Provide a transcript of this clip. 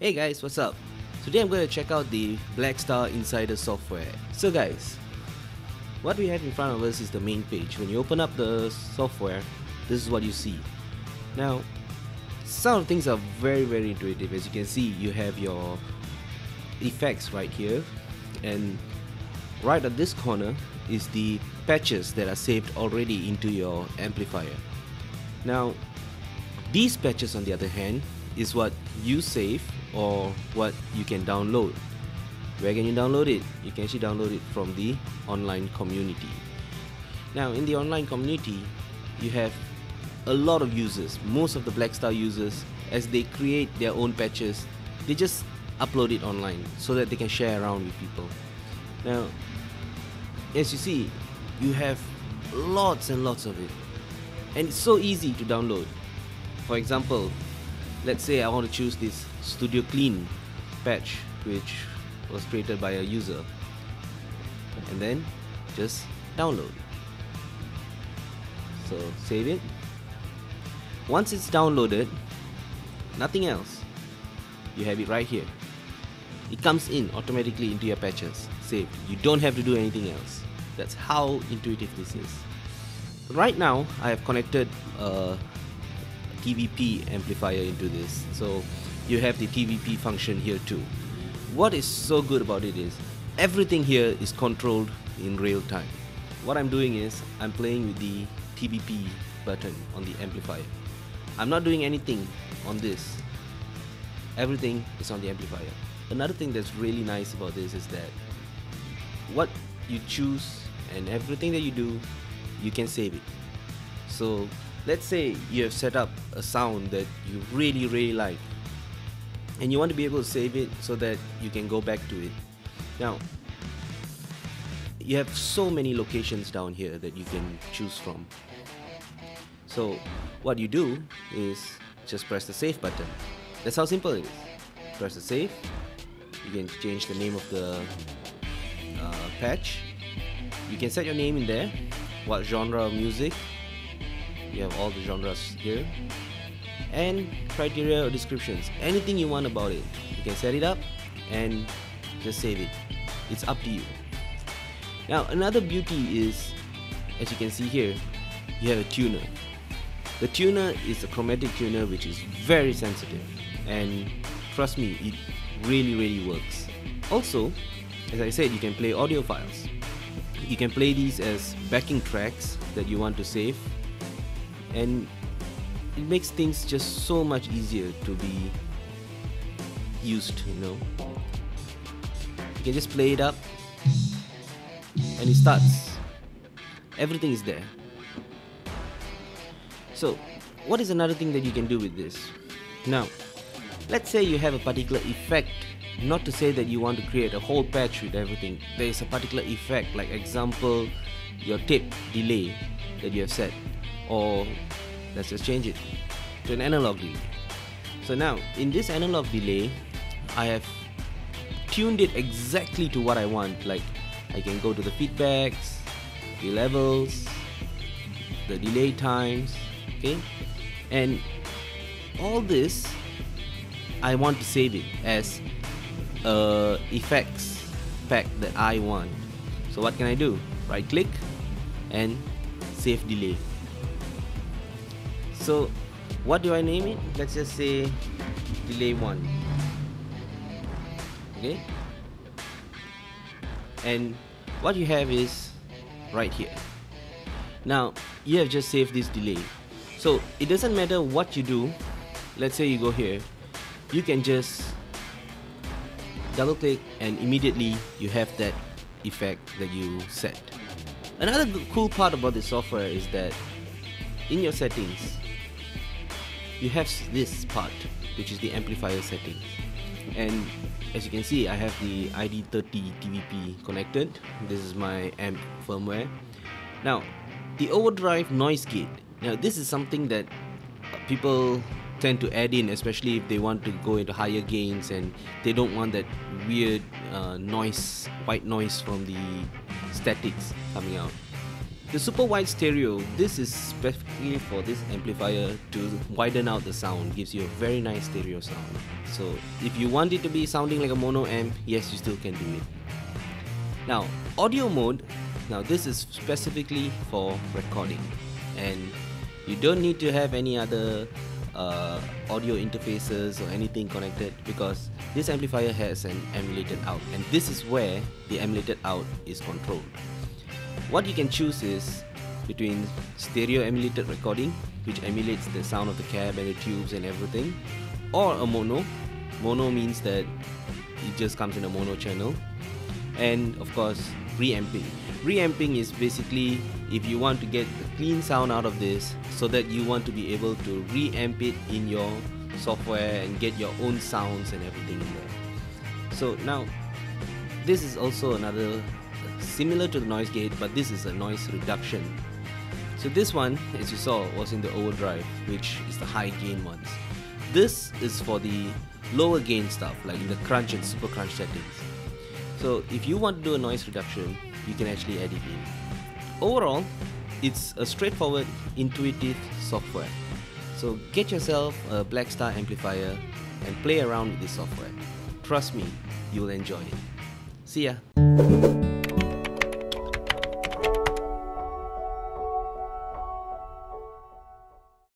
Hey guys, what's up? Today I'm going to check out the Blackstar Insider software. So guys, what we have in front of us is the main page. When you open up the software, this is what you see. Now, some things are very very intuitive. As you can see, you have your effects right here and right at this corner is the patches that are saved already into your amplifier. Now, these patches on the other hand is what you save or what you can download. Where can you download it? You can actually download it from the online community. Now in the online community, you have a lot of users. Most of the Blackstar users, as they create their own patches, they just upload it online so that they can share around with people. Now, as you see, you have lots and lots of it. And it's so easy to download. For example, let's say I want to choose this Studio Clean patch which was created by a user. And then just download. So save it. Once it's downloaded nothing else. You have it right here. It comes in automatically into your patches. Saved. You don't have to do anything else. That's how intuitive this is. Right now I have connected a TVP amplifier into this. So you have the TVP function here too. What is so good about it is everything here is controlled in real time. What I'm doing is I'm playing with the TVP button on the amplifier. I'm not doing anything on this. Everything is on the amplifier. Another thing that's really nice about this is that what you choose and everything that you do you can save it. So let's say you have set up a sound that you really really like and you want to be able to save it so that you can go back to it. Now you have so many locations down here that you can choose from. So what you do is just press the save button. That's how simple it is. Press the save. You can change the name of the uh, patch. You can set your name in there. What genre of music you have all the genres here. And criteria or descriptions. Anything you want about it you can set it up and just save it. It's up to you. Now another beauty is as you can see here you have a tuner. The tuner is a chromatic tuner which is very sensitive. And trust me it really really works. Also as I said you can play audio files. You can play these as backing tracks that you want to save and it makes things just so much easier to be used you know? You can just play it up and it starts. Everything is there. So what is another thing that you can do with this? Now let's say you have a particular effect not to say that you want to create a whole patch with everything. There is a particular effect like example your tape delay that you have set or let's just change it to an analog delay. So now in this analog delay I have tuned it exactly to what I want. Like I can go to the feedbacks the levels the delay times okay? And all this I want to save it as effects pack that I want. So what can I do? Right click and save delay so what do I name it? Let's just say delay 1 okay? And what you have is right here. Now you have just saved this delay. So it doesn't matter what you do. Let's say you go here. You can just double click and immediately you have that effect that you set. Another cool part about this software is that in your settings you have this part which is the amplifier settings. And as you can see I have the ID30 TVP connected. This is my amp firmware. Now the overdrive noise gate. Now this is something that people tend to add in especially if they want to go into higher gains and they don't want that weird uh, noise white noise from the statics coming out The super wide stereo, this is specifically for this amplifier to widen out the sound, gives you a very nice stereo sound. So if you want it to be sounding like a mono amp, yes, you still can do it. Now, audio mode, now this is specifically for recording and you don't need to have any other uh, audio interfaces or anything connected because this amplifier has an emulated out and this is where the emulated out is controlled. What you can choose is between stereo emulated recording, which emulates the sound of the cab and the tubes and everything, or a mono. Mono means that it just comes in a mono channel, and of course, reamping. Reamping is basically if you want to get the clean sound out of this so that you want to be able to reamp it in your software and get your own sounds and everything in there. So now, this is also another similar to the noise gate but this is a noise reduction. So this one as you saw was in the overdrive which is the high gain ones. This is for the lower gain stuff like in the crunch and super crunch settings. So if you want to do a noise reduction you can actually add it in. Overall it's a straightforward intuitive software. So get yourself a Blackstar amplifier and play around with this software. Trust me you'll enjoy it. See ya